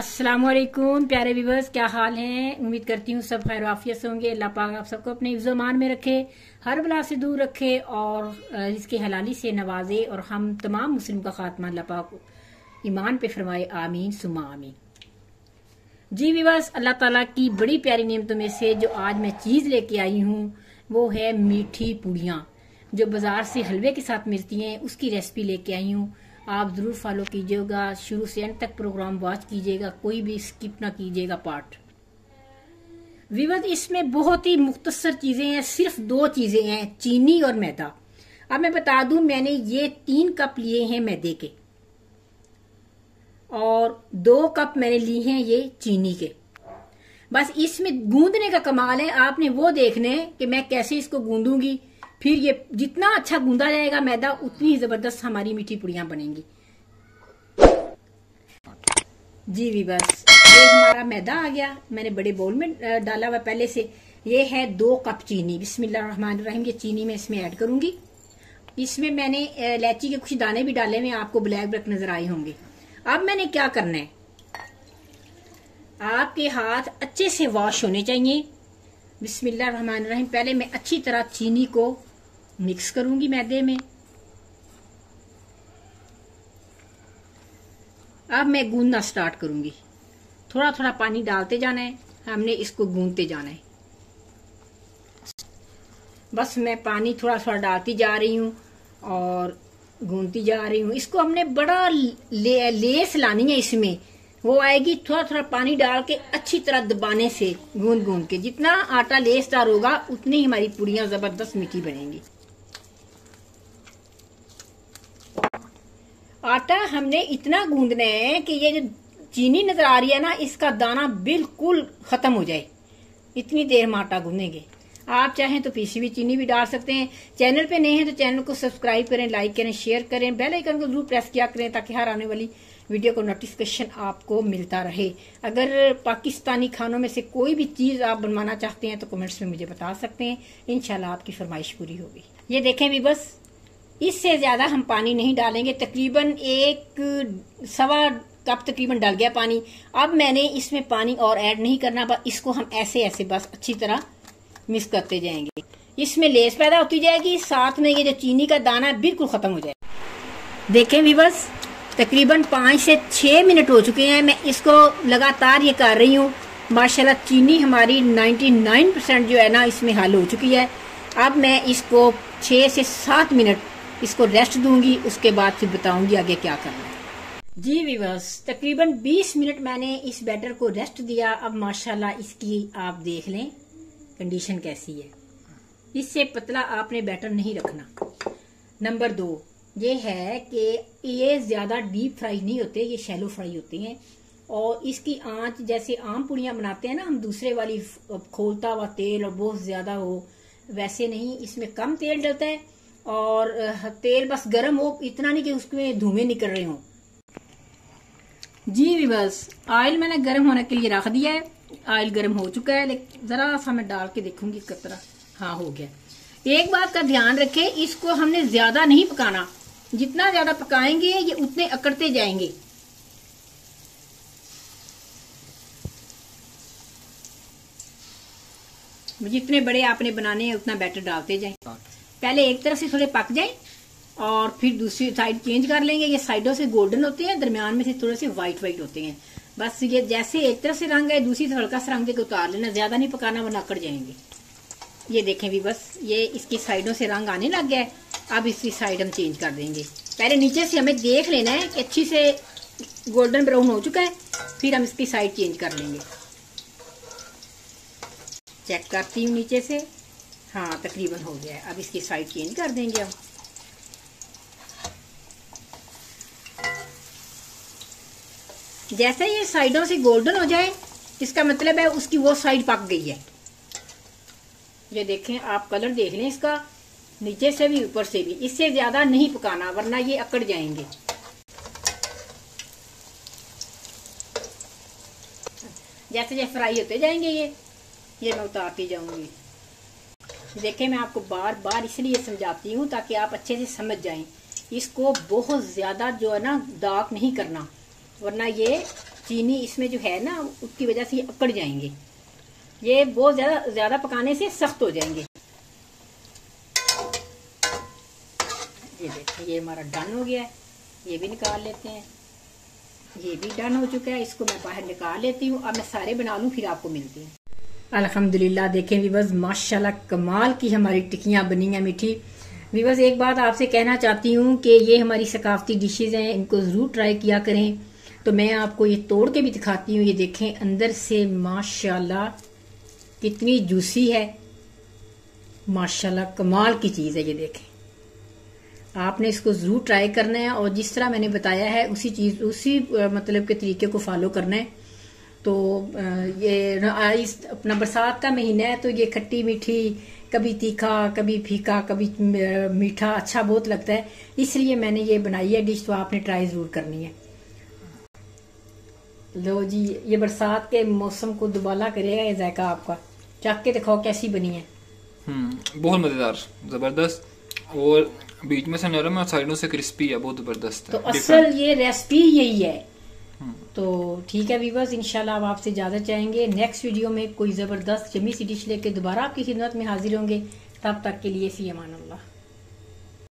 अस्सलाम वालेकुम प्यारे व्यूवर्स क्या हाल है? उम्मीद करती हूँ सब खैर वाफियत से होंगे। अल्लाह पाक आप सबको अपने ईमान में रखे, हर बला से दूर रखे और इसके हलाली से नवाजे और हम तमाम मुस्लिम का खात्मा अल्लाह पाक ईमान पे फरमाए। आमीन सुमा आमीन। जी व्यूवर्स अल्लाह ताला की बड़ी प्यारी नियमतों में से जो आज मैं चीज़ लेके आई हूँ, वो है मीठी पुड़िया, जो बाज़ार से हलवे के साथ मिलती हैं, उसकी रेसिपी लेके आई हूँ। आप ज़रूर फॉलो कीजिएगा। शुरू से एंड तक प्रोग्राम वॉच कीजिएगा। कोई भी स्किप ना कीजिएगा पार्ट विवध, इसमें बहुत ही मुख्तसर चीज़ें हैं। सिर्फ़ दो चीज़ें हैं, चीनी और मैदा। अब मैं बता दूँ, मैंने ये तीन कप लिए हैं मैदे के। और दो कप मैंने लिए हैं ये चीनी के। बस इसमें गूंदने का कमाल है। आपने वो देखने कि मैं कैसे इसको गूंदूँगी। फिर ये जितना अच्छा गूंदा जाएगा मैदा, उतनी ही ज़बरदस्त हमारी मीठी पुड़िया बनेंगी। जी भी बस। ये हमारा मैदा आ गया। मैंने बड़े बोल में डाला हुआ। पहले से ये है दो कप चीनी। बिस्मिल्लाह ये चीनी में इसमें ऐड करूँगी। इसमें मैंने इलायची के कुछ दाने भी डाले हुए आपको ब्लैक ब्लैक नज़र आए होंगे। अब मैंने क्या करना है? आपके हाथ अच्छे से वॉश होने चाहिए। बिस्मिल्लाह पहले मैं अच्छी तरह चीनी को मिक्स करूँगी मैदे में। अब मैं गूंदना स्टार्ट करूँगी। थोड़ा थोड़ा पानी डालते जाना है। हमने इसको गूंदते जाना है। बस मैं पानी थोड़ा थोड़ा डालती जा रही हूँ और गूंदती जा रही हूँ। इसको हमने बड़ा ले, लेस लानी है इसमें। वो आएगी थोड़ा थोड़ा पानी डाल के अच्छी तरह दबाने से गूंद गूंद के। जितना आटा लेसदार होगा उतनी हमारी पुड़िया ज़बरदस्त मीठी बनेंगी। आटा हमने इतना गूंदना है कि ये जो चीनी नज़र आ रही है ना, इसका दाना बिल्कुल खत्म हो जाए। इतनी देर में आटा गूंदेंगे। आप चाहें तो पीसी हुई चीनी भी डाल सकते हैं। चैनल पे नहीं है तो चैनल को सब्सक्राइब करें, लाइक करें, शेयर करें, बेल आइकन को ज़रूर प्रेस किया करें ताकि हर आने वाली वीडियो को नोटिफिकेशन आपको मिलता रहे। अगर पाकिस्तानी खानों में से कोई भी चीज़ आप बनवाना चाहते हैं तो कमेंट्स में मुझे बता सकते हैं। इनशाला आपकी फरमाइश पूरी होगी। ये देखें भी बस। इससे ज़्यादा हम पानी नहीं डालेंगे। तकरीबन एक, सवा कप तकरीबन डल गया पानी। अब मैंने इसमें पानी और ऐड नहीं करना, बस इसको हम ऐसे ऐसे बस अच्छी तरह मिक्स करते जाएँगे। इसमें लेस पैदा होती जाएगी, साथ में ये जो चीनी का दाना है, बिल्कुल खत्म हो जाएगा। देखें भी बस तकरीबन पाँच से छह मिनट हो चुके हैं, मैं इसको लगातार ये कर रही हूँ। माशाल्लाह, चीनी हमारी 99 परसेंट जो है ना, इसमें हल हो चुकी है। अब मैं इसको छह से सात मिनट इसको रेस्ट दूँगी, उसके बाद फिर बताऊँगी आगे क्या करना है। जी विवर्स तकरीबन 20 मिनट मैंने इस बैटर को रेस्ट दिया। अब माशाल्लाह इसकी आप देख लें कंडीशन कैसी है। इससे पतला आपने बैटर नहीं रखना। नंबर दो, ये है कि ये ज़्यादा डीप फ्राई नहीं होते, ये शैलो फ्राई होते हैं। और इसकी आँच, जैसे आम पुड़ियाँ बनाते हैं ना, हम दूसरे वाली, खोलता हुआ तेल और बहुत ज़्यादा हो, वैसे नहीं, इसमें कम तेल डलता है। और तेल बस गर्म हो, इतना नहीं कि उसमें धुएँ निकल रहे हो। जी भी बस ऑयल मैंने गर्म होने के लिए रख दिया है। ऑयल गर्म हो चुका है, लेकिन जरा सा मैं डाल के देखूँगी कतरा हाँ हो गया। एक बात का ध्यान रखें, इसको हमने ज़्यादा नहीं पकाना। जितना ज़्यादा पकाएँगे, ये उतने अकड़ते जाएँगे। जितने बड़े आपने बनाने हैं, उतना बैटर डालते जाए। पहले एक तरफ़ से थोड़े पक जाए और फिर दूसरी साइड चेंज कर लेंगे। ये साइडों से गोल्डन होते हैं, दरमियान में से थोड़े से व्हाइट व्हाइट होते हैं। बस ये जैसे एक तरफ़ से रंग है, दूसरी तरफ़ हल्का सा रंग देकर उतार लेना, ज़्यादा नहीं पकाना, वरना अकड़ जाएँगे। ये देखें भी बस, ये इसकी साइडों से रंग आने लग गया है। अब इसकी साइड हम चेंज कर देंगे। पहले नीचे से हमें देख लेना है कि अच्छी से गोल्डन ब्राउन हो चुका है, फिर हम इसकी साइड चेंज कर लेंगे। चेक करती हूँ नीचे से। हाँ तकरीबन हो गया है। अब इसकी साइड चेंज कर देंगे हम। जैसे ये साइडों से गोल्डन हो जाए, इसका मतलब है उसकी वो साइड पक गई है। ये देखें, आप कलर देख लें इसका। नीचे से भी, ऊपर से भी। इससे ज़्यादा नहीं पकाना, वरना ये अकड़ जाएँगे। जैसे जैसे फ्राई होते जाएँगे ये ये मैं उतारती जाऊँगी। देखें, मैं आपको बार बार इसलिए समझाती हूँ ताकि आप अच्छे से समझ जाएँ। इसको बहुत ज़्यादा जो है ना दाग नहीं करना, वरना ये चीनी इसमें जो है ना, उसकी वजह से ये अकड़ जाएँगे। ये बहुत ज़्यादा ज़्यादा पकाने से सख्त हो जाएँगे। ये देखिए, ये हमारा डन हो गया है। ये भी निकाल लेते हैं। ये भी डन हो चुका है। इसको मैं बाहर निकाल लेती हूँ। अब मैं सारे बना लूँ, फिर आपको मिलती हूँ। अल्हम्दुलिल्लाह, देखें विवज माशाल्लाह, कमाल की हमारी टिक्कियाँ बनी हैं मीठी। विवज एक बात आपसे कहना चाहती हूँ कि ये हमारी सकाफती डिशेज हैं, इनको ज़रूर ट्राई किया करें। तो मैं आपको ये तोड़ के भी दिखाती हूँ, ये देखें अंदर से, माशाल्लाह, कितनी जूसी है। माशाल्लाह, कमाल की चीज़ है ये देखें। आपने इसको ज़रूर ट्राई करना है और जिस तरह मैंने बताया है, उसी चीज़, उसी मतलब के तरीके को फॉलो करना है। तो ये इस अपना बरसात का महीना है तो ये खट्टी मीठी कभी तीखा कभी फीका कभी मीठा अच्छा बहुत लगता है। इसलिए मैंने ये बनाई है डिश तो आपने ट्राई ज़रूर करनी है। लो जी ये बरसात के मौसम को दुबाला करेगा ये जायका आपका। चख के दिखाओ कैसी बनी है। हम्म बहुत मज़ेदार ज़बरदस्त। और बीच में से नरम और साइडों से क्रिस्पी है बहुत ज़बरदस्त तो असल ये रेसिपी यही है। तो ठीक है वीवर्स इंशाल्लाह अब आपसे इजाज़त चाहेंगे। नेक्स्ट वीडियो में कोई ज़बरदस्त जमी सी डिश लेके दोबारा आपकी खिदमत में हाजिर होंगे। तब तक के लिए सी अमान अल्लाह।